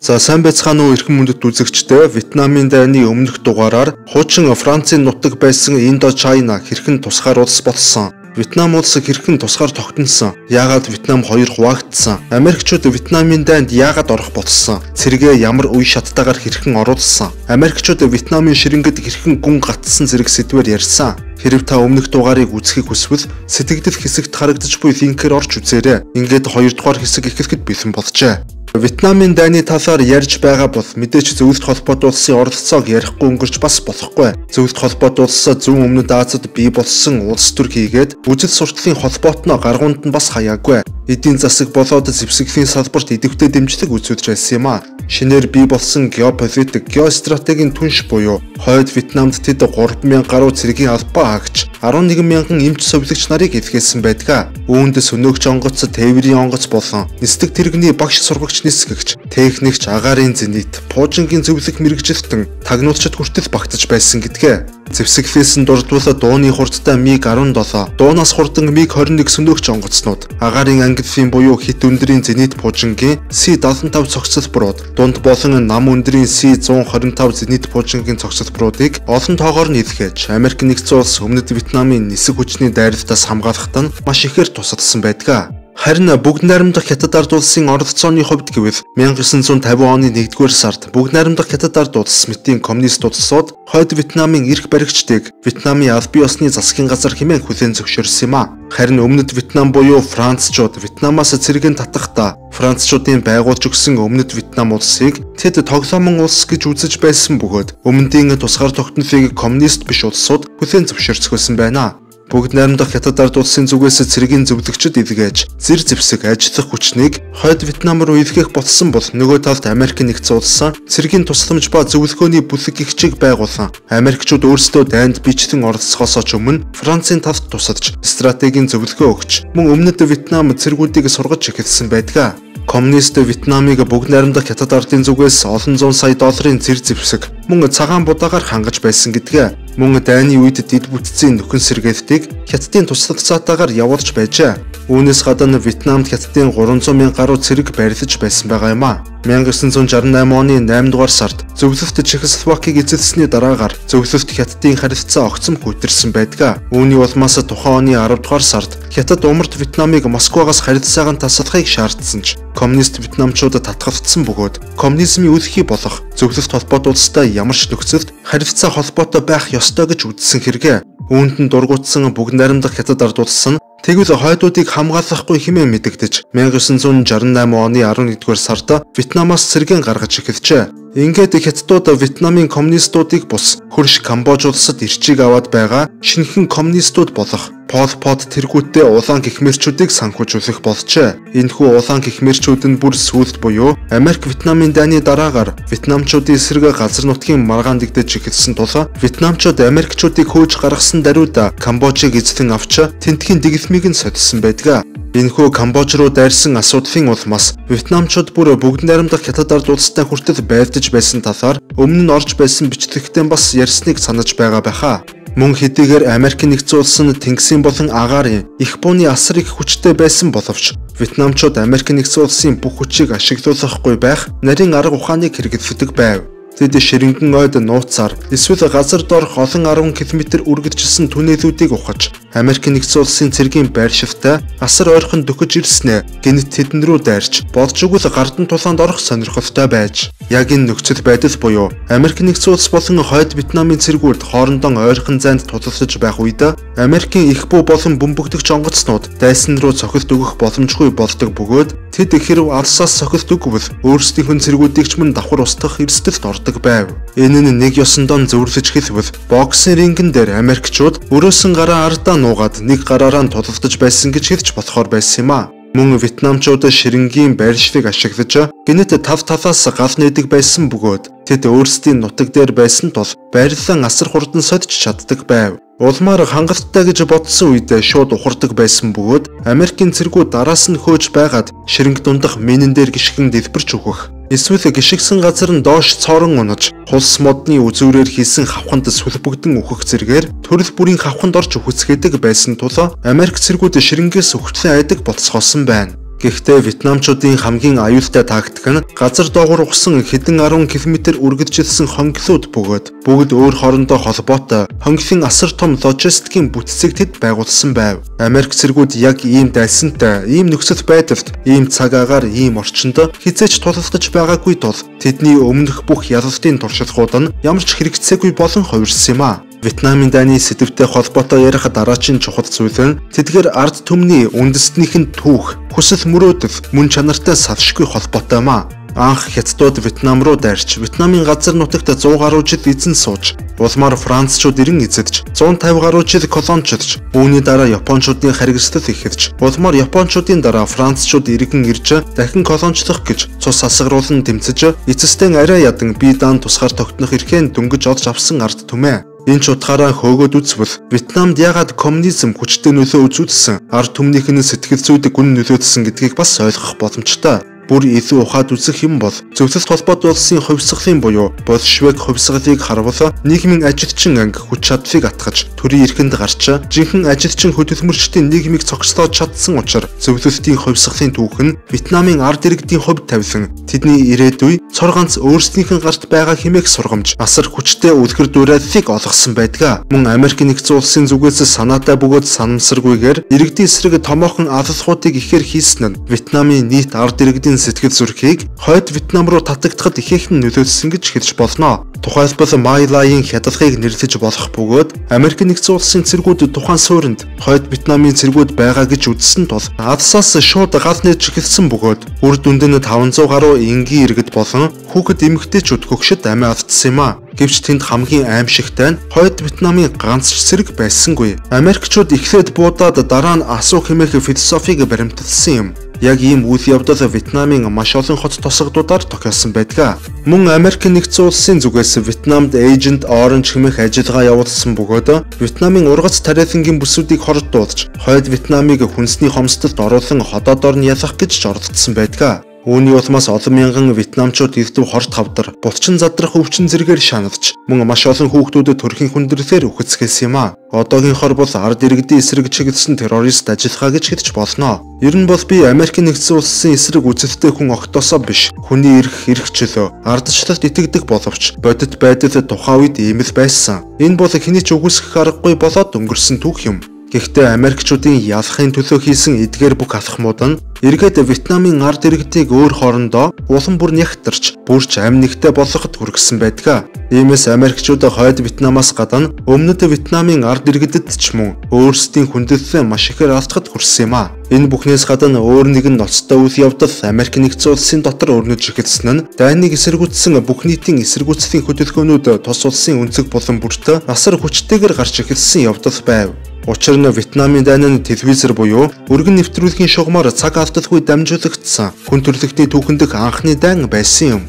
За сайн байцгаана уу эрхэм мөндөд үзэгчдээ Вьетнамын дайны өмнөх дугаараар хуучин Францын нутаг байсан Индочайна хэрхэн тусгаар улс болсон. Вьетнам улс хэрхэн тусгаар тогтносон. Яагаад Вьетнам хоёр хуваагдсан? Америкчууд Вьетнамын дайнд яагаад орох болсон? Цэргээ ямар үе шаттайгаар хэрхэн оруулсан? Америкчууд Вьетнамын ширэнгэд хэрхэн гүн гатсан зэрэг сэдвээр ярьсан. Хэрв та өмнөх дугаарыг үзэхийг хүсвэл сэтгэгдэл хэсэгт харагдаж буй линкээр орж үзээрэй. Ингээд хоёрдугаар хэсэг ихэхэд бэлэн болжээ. Вьетнамын дайны талаар ярьж байгаа бол мэдээч зөвлөлт холбоот улсын оролцоог ярихгүй өнгөрч бас болохгүй. Зөвлөлт холбоот улс зүүн өмнөд Азад бий болсон улс төр хийгээд үжил сурталын холбоотноо гаргуунд нь бас хаяагүй. Эдийн засаг болоод зэвсэглийн салбарт идэвхтэй дэмжлэг үзүүлж байсан юм а. Шинээр бий болсон геополитик, геостратегийн түнш буюу хойд Вьетнамд тэд 3000 гаруй цэргийн албаа хаагч 11 мянган эмч совилогч нарыг илгээсэн байдаг. Үүнд сөнөөгч онгоц, тээврийн онгоц болон нисдэг тэрэгний багш сургагч нисгэгч, техникч, агаарын зэнийт, пуужингийн зөвлөх мэрэгжилтэн тагнуулчид хүртэл багтаж байсан гэдгээ. Зэвсэглээс нь дурдвал дууны хурдтай МиГ-17, дуунаас хурдан МиГ-21 сөнөөгч онгоцнууд, агаарын ангидфийн буюу хит өндрийн зенит пуужингийн С-75 цогцлборууд, дунд болон нам өндрийн С-125 зенит пуужингийн цогцлборуудыг олон тоогоор нь илгээж, Америк нэгдсэн улс өмнөд Вьетнамын нисэх хүчний дайралтаас хамгаалахад нь маш ихээр тусалсан байдаг. Харин бүгд найрамдах хятад ард улсын оролцооны хувьд гэвэл 1950 оны 1-р сард бүгд найрамдах хятад ард улс Смитийн коммунист улсууд хойд Вьетнамын эрх баригчдыг Вьетнамын аль бие усны засгийн газар хэмээн хүлээн зөвшөөрсөн юм а. Харин өмнөд Вьетнам буюу Францчууд Вьетнамаас цэргийн татахдаа Францчуудын байгуулж өгсөн өмнөд Вьетнам улсыг тэд тоглоомон улс гэж үзэж байсан бөгөөд өмнөдийн тусгаар тогтнохыг коммунист биш улсууд хүлээн зөвшөөрцгөөсөн байна. Бүгд найрамдах хятад ард улсын зүгээс цэргийн зөвлөгчд илгээж зэр зэвсэг ажиллах хүчнийг хойд Вьетнам руу илгээх болсон бол нөгөө талд Америк нэгдсэн улс цэргийн тусламж ба зөвлөгөөний бүлэг гихчиг байгуулсан. Америкчууд өөрсдөө дайнд бичлэн оролцохоос өмнө Францын талд тусадж стратегийн зөвлөгөө өгч мөн өмнөд Вьетнам цэргүүдийг сургаж эхэлсэн байдаг. Коммунист Вьетнамыг бүгд найрамдах хятад ардын зүгээс олон зуун сая долларын зэр зэвсэг мөн цагаан будаагаар хангаж байсан гэдгээ мөн дайны үед дид бүтцийн нөхөн сэргээлтийг хятадын туслалцаатаагаар явуулж байжээ. Үүнээс гадна Вьетнамд хятадын 300 мянган гаруй цэрэг барилж байсан байгаа юм а. 1968 оны 8 дугаар сард зөвлөлт Чехословакийг эзэлсэний дараагаар зөвлөлт Хятадын харилцаа огцом хүйтэрсэн байдаг. Үүний улмаас тухайн оны 10 дугаар сард Хятад умард Вьетнамыг Москвагаас харилцааг нь таслахыг шаардсан ч коммунист вьетнамчууд татгалцсан бөгөөд коммунизмын үлхий болох зөвлөлт холбоот улстай ямар ч нөхцөлд харилцаа холбоотой байх ёстой гэж үзсэн хэрэгэ. Үүнд нь дургуутсан бүгд найрамдах хятад ард улс нь Тэгвэл хойдуудыг хамгаалахгүй хэмээн мэдэгдэж 1968 оны 11-р сард Вьетнамаас цэргийн гаргаж эхэлжээ. Ингээд хятадууд Вьетнамын коммунистуудыг бус хөрш Камбож улсад ирчиг аваад байгаа шинэхэн коммунистууд болох Пол Пот тэргүүтээ улаан гихмэрчүүдийг санхүүжүүлэх болжээ. Энэхүү улаан гихмэрчүүд нь бүр сүүлд буюу Америк Вьетнамын дайны дараагаар Вьетнамчуудын эсрэг газар нутгийн маргаан дэгдэж эхэлсэн тул Вьетнамчууд Америкчуудыг хөөж гаргасан даруйда Камбожийг эзлэн авч тентхийн дэглэмийг нь содсон байдаг. Энэхүү Камбож руу дайрсан асуудлын улмаас Вьетнамчууд бүр бүгд найрамдах хятад ард улстай хүртэл байлдаж байсан талаар өмнө нь орж байсан бичлэгтэн бас ярьсныг санаж байгаа байхаа. Мөн хэдийгээр Америк нэгдсэн улс нь Тэнгисийн болон агаарын их бууны асар их хүчтэй байсан боловч Вьетнамчууд Америк нэгдсэн улсын бүх хүчийг ашиглуулахгүй байх нарийн арга ухааныг хэрэглэдэг байв. Тэд ширэнгэн ойд нууцаар эсвэл газар доорх олон 10 км үргэлжилсэн түнэлүүдийг ухаж Америк нэгдсэн улсын цэргийн байр шивтэй асар ойрхон дөхөж ирснээр гинт тэдэн рүү дайрч болж өгвөл гардан тулаанд орох сонирхолтой байж. Яг энэ нөхцөл байдал буюу Америк нэгдсэн улс болон хойд Вьетнамын цэргүүд хоорондоо ойрхон зайд тулалдаж байх үед Америкийн их бүү болон бөмбөгдөгч онгоцнууд дайсан руу цохилт өгөх боломжгүй болдог бөгөөд тэд хэрв алсаас цохилт өгвөл өөрсдийнх нь цэргүүдийг ч мөн давхар устгах эрсдэлд ордог байв. Энэ нь нэг ёсондоо зөвлөж хэлбэл боксын рингэн дээр Америкчууд өрөөсөн гараа ардаа нуугаад нэг гараараа тулалдаж байсан гэж хэлж болохоор байсан юм а. Мөн Вьетнамчууд ширэнгийн байршлыг ашиглаж гинэт тав талаас гал нээдэг байсан бөгөөд тэд өөрсдийн нутаг дээр байсан тул байрлалаа асар хурдан содж чаддаг байв. Улмаар хангалттай гэж бодсон үед шууд ухардаг байсан бөгөөд Америкийн цэргүүд араас нь хөөж байгаад ширэнг дундах менэн дээр гიშгэн дэлбэрч өгөх. Эсвэл гიშгсэн газар нь доош цоорон унаж, хулс модны үзүүрээр хийсэн хавханд сүлбэгдэн үхэх зэргээр төрөл бүрийн хавханд орж үхэцгээдэг байсан тул Америк цэргүүд ширэнгээс өгтлэн айдаг болцгоосон байна. Гэхдээ Вьетнамчуудын хамгийн аюултай тактик нь газар доогуур ухсан хэдэн 10 км үргэлжилсэн хонглууд бөгөөд бүгд өөр хоорондоо холбоотой хонглын асар том логистикийн бүтцийг тэд байгуулсан байв. Америк цэргүүд яг ийм дайсантай, ийм нөхцөл байдалд, ийм цаг агаар, ийм орчинд хизээч тулалдаж байгаагүй тул тэдний өмнөх бүх ялалтын туршлагууд нь ямар ч хэрэгцээгүй болон хувирсан юм а. Вьетнамын дайны сэдвтэй холбоотой ярих дараагийн чухал зүйл нь тэдгээр ард түмний үндэстнийх нь түүх, хүсэл мөрөөдөл, мөн чанартай салшгүй холбоотой маа. Анх хятадууд Вьетнам руу дайрч Вьетнамын газар нутагт 100 гаруй жил эзэн сууж, улмаар Францчууд ирэн эзэдж, 150 гаруй жил колончлж, үүний дараа Япончуудын харгислал ихэрч, улмаар Япончуудын дараа Францчууд иргэн ирж дахин колончлох гэж цус асгаруулан тэмцэж, эцэстэн арай ядан бие даан тусгаар тогтнох эрхэн дөнгөж олж авсан ард түмээ. Энэ ч утгаараа хөөгөөд үзвэл Вьетнамд яагаад коммунизм хүчтэй нөлөө үзүүлсэн, ард түмнийх нь сэтгэл зүйд гүн нөлөөдсөн гэдгийг бас ойлгох боломжтой бүр илүү ухаад үзэх юм бол зөвлөлт холбоот улсын хувьсгалын буюу Большевик хувьсгалыг харуула нийгмийн ажилчин анги хүч чадлыг атгаж төрийн эрхэнд гарч жинхэнэ ажилчин хөдөлмөрчдийн нийгмийг цогцлоод чадсан учраас зөвлөлтийн хувьсгалын түүх нь Вьетнамын ард иргэдийн хувьд тавьсан тэдний ирээдүй цор ганц өөрсдийнх нь гарт байгаа хэмээх сургамж асар хүчтэй үлгэр дуурайллыг олгосон байдаг. Мөн Америк нэгдсэн улсын зүгээс санаатай бөгөөд санамсаргүйгээр иргэдийн эсрэг томоохон алалхуудыг ихээр хийсэн нь Вьетнамын нийт ард иргэдийн сэтгэл зүрхийг хойд Вьетнам руу татагдахад ихээхэн нөлөөлсөн гэж хэлж болно. Тухайлбал Майлаийн хядгалгыг нэрлэж болох бөгөөд Америк нэгдсэн улсын цэргүүд тухайн суурьнд хойд Вьетнамын цэргүүд байгаа гэж үзсэн тул Адсаас шууд гал нээж эхэлсэн бөгөөд үр дүнд нь 500 гаруй энгийн иргэд болон хүүхэд эмэгтэйчүүд хөгшөд амиа автсан юм а. Гэвч тэнд хамгийн аимшигтай нь хойд Вьетнамын ганц ч цэрэг байсангүй. Америкчууд эхлээд буудаад дараа нь асуу хэмээх философиг баримталсан юм. Яг ийм үйл явдал Вьетнамын маш олон хот тосгодуудаар тохиолсон байдаг. Мөн Америк нэгдсэн улсын зүгээс Вьетнамд Agent Orange хэмээх ажиллагаа явуулсан бөгөөд Вьетнамын ургац тариалангийн бүсүүдийг хордуулж, хойд Вьетнамыг хүнсний хомсдолд оруулан ходоодоор нь ялах гэж жорддсон байдаг. Үүний улмаас олон мянган вьетнамчууд эрдэв хорт хавдар, булчин задрах өвчин зэрэгээр шаналж, мөн маш олон хүүхдүүдэд төрхийн хүндрэлээр үхэцгээс юм а. Одоогийнхоор бол ард иргэдийн эсрэг чиглэсэн террорист ажиллагаа гэж хэлж болно. Ер нь бол би Америк нэгдсэн улсын эсрэг үзэлтэй хүн огтосоо биш. Хүний эрх эрх чөлөө, ардчлалт итгэдэг боловч бодит байдал тухайн үед ийм л байсан. Энэ бол хэний ч үгүйсгэх аргагүй болоод өнгөрсөн түүх юм. Гэхдээ Америкчуудын ялахын төлөө хийсэн эдгээр бүх алхмууд нь эргээд Вьетнамын ард иргэдийг өөр хоорондоо улам бүр нягтарч, бүрч амь нэгтэй болгоход хүргэсэн байдаг. Иймээс Америкчууд хойд Вьетнамаас гадна өмнөд Вьетнамын ард иргэдэд ч мөн өөрсдийн хүндлэлээ маш ихээр алдахад хүрсэн юм а. Энэ бүхнээс гадна өөр нэгэн ноцтой үйл явдал Америк нэгдсэн улсын дотор өрнөж эхэлсэн нь дайныг эсэргүүцсэн бүх нийтийн эсэргүүцлийн хөдөлгөөнүүд тус улсын өнцөг болон бүрт асар хүчтэйгээр гарч эхэлсэн явдал байв. Учир нь Вьетнамын дайны телевизэр буюу өргөн нэвтрүүлгийн шугамар цаг алдалгүй дамжуулагдсан хүн төрөлхтний түүхэндх анхны дайн байсан юм.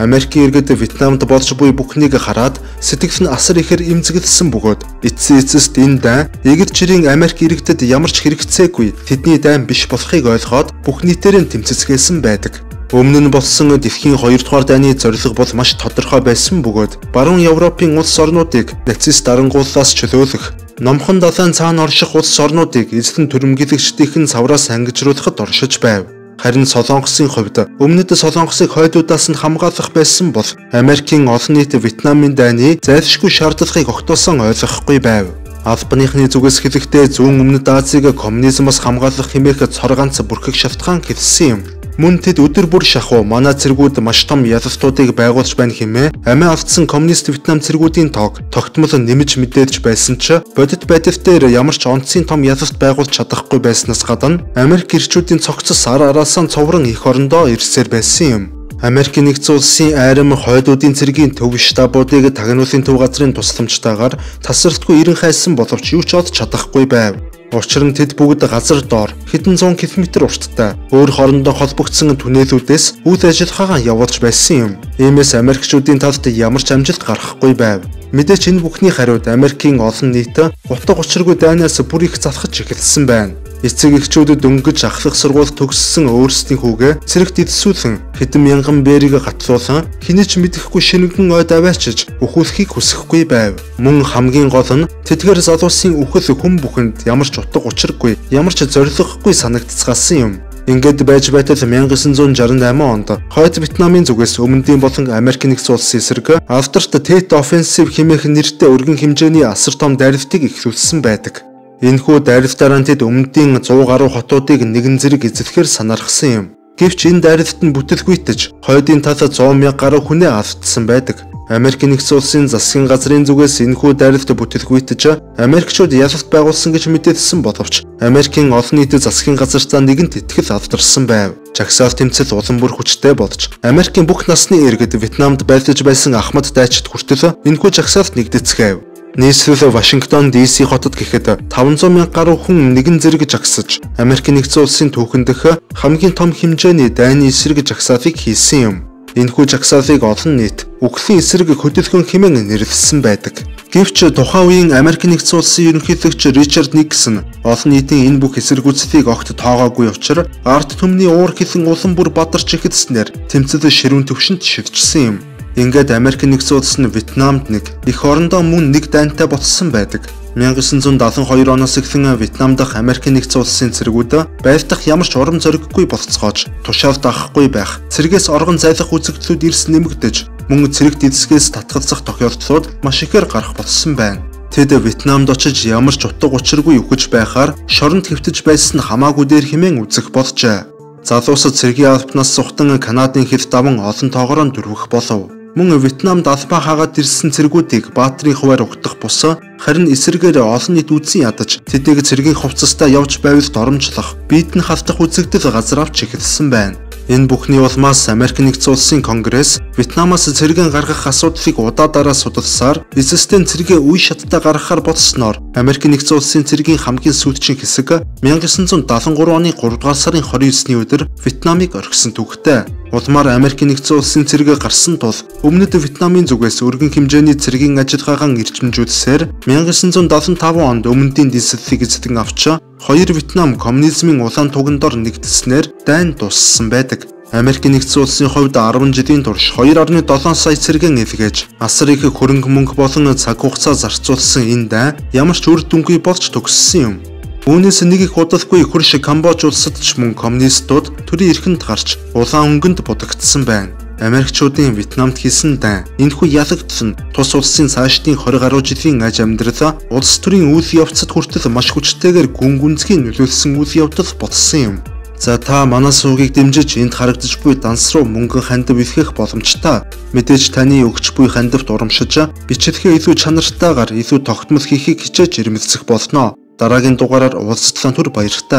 Америкийн иргэд Вьетнамд болж буй бүхнийг хараад сэтгэл нь асар ихээр имзэглсэн бөгөөд эцсийн эцэст энэ дайн эгд жирийн Америк иргэдэд ямар ч хэрэгцээгүй тэдний дайн биш болохыг ойлгоод бүх нийтээр нь тэмцэцгээсэн байдаг. Өмнө нь болсон дэлхийн 2 дугаар дайны зорилго бол маш тодорхой байсан бөгөөд баруун Европын улс орнуудыг нацист дарангууллаас чөлөөлөх Номхон далайн цаана орших улс орнуудыг эзлэн төрөмгөлөгчдийн савраас ангижруулахад оршиж байв. Харин Солонгосын хувьд өмнөд Солонгосыг хойдуудаас нь хамгаалах байсан бол Америкийн олон нийт Вьетнамын дайны зайлшгүй шаардлагыг огтоосон ойлгохгүй байв. Албаныхны зүгээс хэлэхдээ зүүн өмнөд Азийг коммунизмоос хамгаалах хэмээх цор ганц бүрхэг шалтгаан хэлсэн юм. Мөн тэд өдөр бүр шахуу манай цэргүүд маш том ялалтуудыг байгуулж байна хэмээн амиа автсан коммунист Вьетнам цэргүүдийн тоог тогтмол нэмж мэдээж байсан ч бодит байдал дээр ямар ч онцгийн том ялалт байгуулж чадахгүй байснаас гадна Америк ирчүүдийн цогцос ар араасаа цоврон их орондоо ирсээр байсан юм. Америк нэгдсэн улсын айрам хойдуудын цэргийн төв штабуудыг тагнуулын төв газрын тусламжтайгаар тасралтгүй ирэн хайсан боловч юу ч олж чадахгүй байв. Учир нь тэд бүгд газар доор хэдэн зуун км урттай өөр хоорондоо холбогдсон түнэлүүдээс үйл ажиллагаагаа явуулж байсан юм. Иймээс Америкчүүдийн талд ямар ч амжилт гарахгүй байв. Мэдээч энэ бүхний хариуд Америкийн олон нийт утга учиргүй дайнаас бүр их залхаж эхэлсэн байна. Эцэг эхчүүдэд дөнгөж ахлах сургууль төгссөн өөрсдийн хүүгээ цэрэгт эдсүүлэн хэдэн мянган бэрийг гатлуулан хэний ч мэдэхгүй шинэгэн ойд аваачиж өхүүлэхийг хүсэхгүй байв. Мөн хамгийн гол нь тэдгээр залуусын үхэл хүн бүхэнд ямар ч утга учиргүй, ямар ч зориггүй санагдцгаасан юм. Ингээд байж байтал 1968 онд хойд Вьетнамын зүгээс өмнөдийн болон Америк нэгдсэн улсын эсрэг After Tet Offensive хэмээх нэртэй өргөн хэмжээний асар том дайралтыг эхлүүлсэн байдаг. Энэхүү дайралтаараа тэд өмнөдийн 100 гаруй хотуудыг нэгэн зэрэг эзлэхээр санаархсан юм. Гэвч энэ дайралт нь бүтэлгүйтэж хойдын тал 100 мянга гаруй хүнээ алдсан байдаг. Америк нэгдсэн улсын засгийн газрын зүгээс энэхүү дайралт бүтэлгүйтэж Америкчууд ялалт байгуулсан гэж мэдээлсэн боловч Америкийн олон нийтэд засгийн газартаа нэгэнт итгэл авдарсан байв. Жагсаал тэмцэл улам бүр хүчтэй болж Америкийн бүх насны иргэд Вьетнамд байлдаж байсан Ахмад дайчид хүртэл энэхүү жагсаалт нэгдэцгээв. Нийслэл Вашингтон DC хотод гэхэд 500 мянга гаруй хүн нэгэн зэрэг жагсаж Америк нэгдсэн улсын түүхэндх хамгийн том хэмжээний дайны эсрэг жагсаалыг хийсэн юм. Энэхүү жагсаалыг олон нийт үхлийн эсрэг хөдөлгөөн хэмээн нэрлэсэн байдаг. Гэвч тухайн үеийн Америк нэгдсэн улсын ерөнхийлөгч Ричард Никсон олон нийтийн энэ бүх эсэргүүцлийг огт тоогоогүй учраас ард түмний уур хилэн улам бүр бадарч ихэдснээр тэмцэл ширүүн төвшөнд шивжсэн юм. Ингээд Америк нэгдсэн улс нь Вьетнамд нэг, эх орондоо мөн нэг дайнтай болсон байдаг. 1972 оноос эхлэн Вьетнам дахь Америк нэгдсэн улсын цэргүүд байлдах ямар ч урам зориггүй болцгоож тушаал даахгүй байх, цэргээс оргон зайлах үзэгдлүүд ирс нэмэгдэж, мөн цэрэг дэдсгээс татгалзах тохиолдлууд маш ихээр гарах болсон байна. Тэд Вьетнамд очиж ямар ч утга учиргүй үхэж байхаар шоронд хэвтэж байсан хамаагүй дээр хэмээн үзэх болжээ. Залуусад цэргийн албанаас сухтан Канадын хэл даван олон тоогоор дөрвөх болов. Мөн Вьетнамд албаа хаагаад ирсэн цэргүүдийг баатрийн хуваар угтах бус харин эсрэгээр олон нийт үзэн ядаж тэднийг цэргийн хувцастаа явж байвал доромжлох, биед нь халтах үзэгдэл газар авч эхэлсэн байна. Энэ бүхний улмаас Америк нэгдсэн улсын конгресс Вьетнамаас цэргийн гаргах асуудлыг удаадараа судалсаар эсэстэн цэргээ үе шаттай гаргахаар болсноор Америк нэгдсэн улсын цэргийн хамгийн сүүлчийн хэсэг 1973 оны 3 дугаар сарын 29-ний өдөр Вьетнамыг орхисон түүхтэй. Улмаар Америк нэгдсэн улсын цэрэг гарсан тул өмнөд Вьетнамын зүгээс өргөн хэмжээний цэргийн ажиллагаагаан эрчимжүүлсээр 1975 онд өмнөдийн дисциплийг эзэдэн авч хоёр Вьетнам коммунизмын улаан тугандор нэгдсэнээр дайн дууссан байдаг. Америк нэгдсэн улсын хувьд 10 жилийн турш 2.7 сая цэргэн эвгэж асар их хөрөнгө мөнгө болон цаг хугацаа зарцуулсан энэ дайн ямар ч үр дүнгүй болж төгссөн юм. Үүнээс нэг их удалгүй хөрш Камбож улсад ч мөн коммунистууд төрийн эрхэнд гарч улаан өнгөнд будагдсан байна. Америкчуудын Вьетнамд хийсэн дан энэхүү ялагдс нь тус улсын цаашдын 20 гаруй жилийн аж амьдралаа улс төрийн үйл явцад хүртэл маш хүчтэйгээр гүн гүнзгий нөлөөлсөн үйл явдал болсон юм. За та манай суугийг дэмжиж энд харагдаж буй данс руу мөнгөн хандив илгэх боломжтой. Мэдээж таны өгч буй хандивт урамшиж бичлэгээ илүү чанартайгаар илүү тогтмол хийхийг хичээж ирмэлцэх болно. Дараагийн дугаараар уулзтлаа түр баяртай.